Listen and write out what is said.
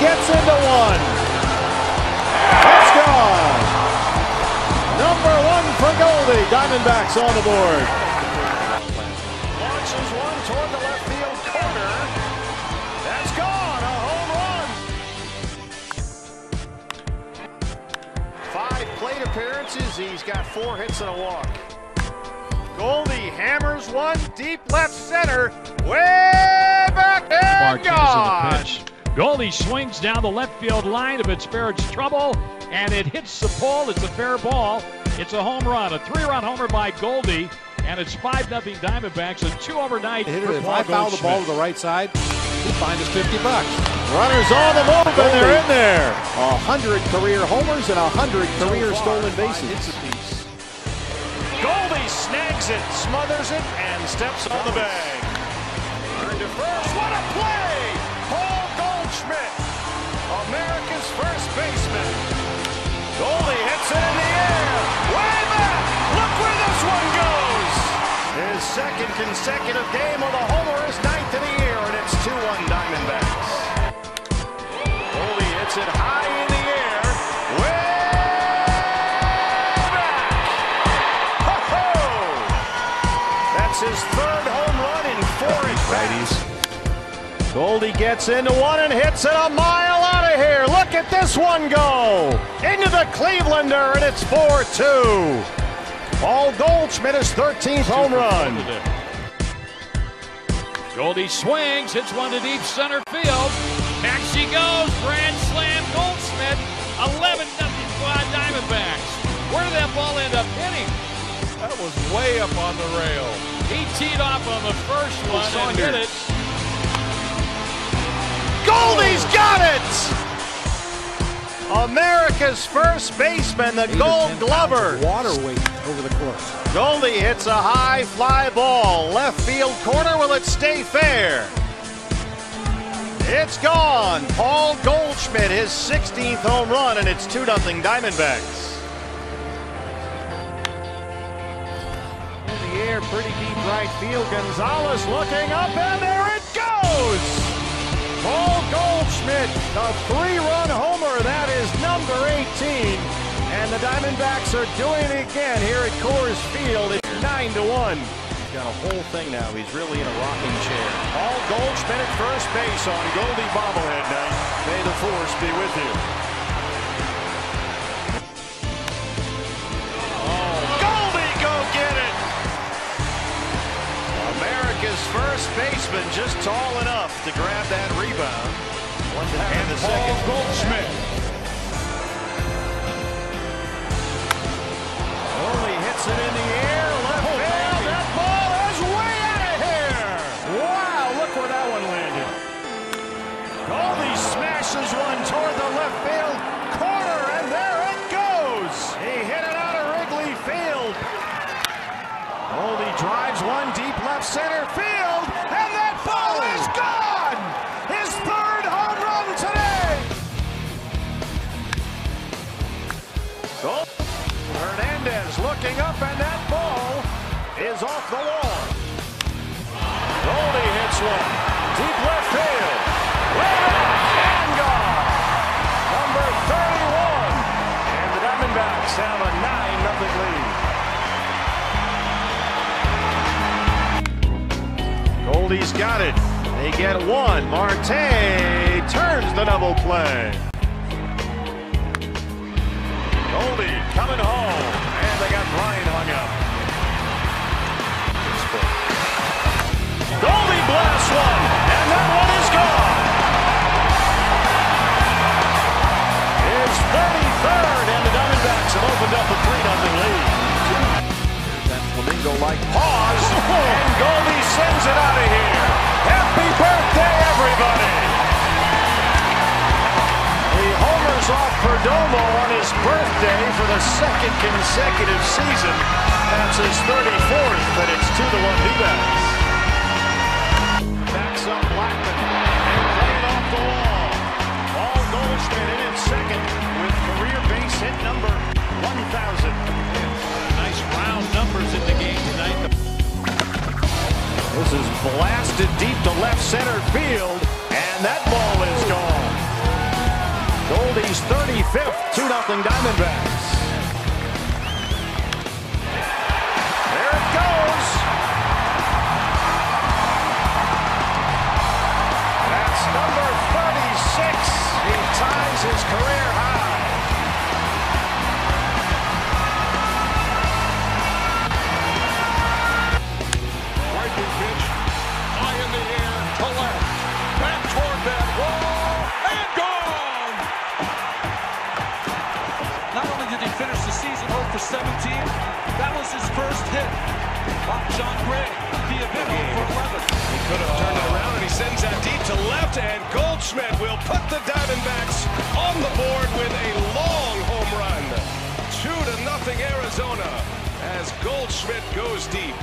gets into one. It's gone. Number one for Goldie. Diamondbacks on the board. Launches one toward the left field corner. That's gone. A home run. Five plate appearances. He's got four hits and a walk. Goldie hammers one deep left center. Way back and Martinez gone. The. Goldie swings down the left field line of its Barrett's trouble, and it hits the pole. It's a fair ball. It's a home run, a three-run homer by Goldie, and it's five nothing Diamondbacks. A two overnight Hit for it. If Paul I foul the ball to the right side, he'd find us 50 bucks. Runners on the move, and they're in there. A hundred career homers and a hundred career stolen bases. Goldie snags it, smothers it, and steps on the bag. Turn to first. Second consecutive game with a homer is ninth of the year, and it's 2-1 Diamondbacks. Goldie hits it high in the air. Way back. Ho-ho! That's his third home run in four at-bats. Goldie gets into one and hits it a mile out of here. Look at this one go. Into the Clevelander, and it's 4-2. Paul Goldschmidt his 13th home run. Goldie swings, hits one to deep center field. Back she goes, grand slam Goldschmidt. 11 nothing quad Diamondbacks. Where did that ball end up hitting? That was way up on the rail. He teed off on the first one and hit it. Goldie's got it! America's first baseman, the Gold Glover. Water weight over the course. Goldie hits a high fly ball. Left field corner. Will it stay fair? It's gone. Paul Goldschmidt, his 16th home run, and it's 2 0 Diamondbacks. In the air, pretty deep right field. Gonzalez looking up, and there it goes! Goldschmidt, the three-run homer. That is number 18. And the Diamondbacks are doing it again here at Coors Field. It's 9 to 1. He's got a whole thing now. He's really in a rocking chair. Paul Goldschmidt at first base on Goldie bobblehead night. May the force be with you. Oh, Goldie, go get it! America's first baseman just tall enough to grab that rebound. And the Paul second. Goldschmidt. Only hits it in the air. Left oh, field. That ball is way out of here. Wow, look where that one landed. Goldie smashes one toward the left field corner, and there it goes. He hit it out of Wrigley Field. Goldie drives one deep left center field, is off the wall. Goldie hits one. Deep left field. And gone. Number 31. And the Diamondbacks have a 9 0 lead. Goldie's got it. They get one. Marte turns the double play. Goldie coming home, That flamingo-like pause, and Goldie sends it out of here. Happy birthday, everybody! The homers off Perdomo on his birthday for the second consecutive season. That's his 34th, but it's 2 to 1 D-backs. Backs up Blackmon and playing off the wall. Paul Goldschmidt in second blasted deep to left center field, and that ball is gone. Goldie's 35th, 2-0 Diamondbacks. For 17, that was his first hit. Like Jon Gray, 0 for 11. He could have turned it around, and he sends that deep to left, and Goldschmidt will put the Diamondbacks on the board with a long home run. Two to nothing Arizona as Goldschmidt goes deep.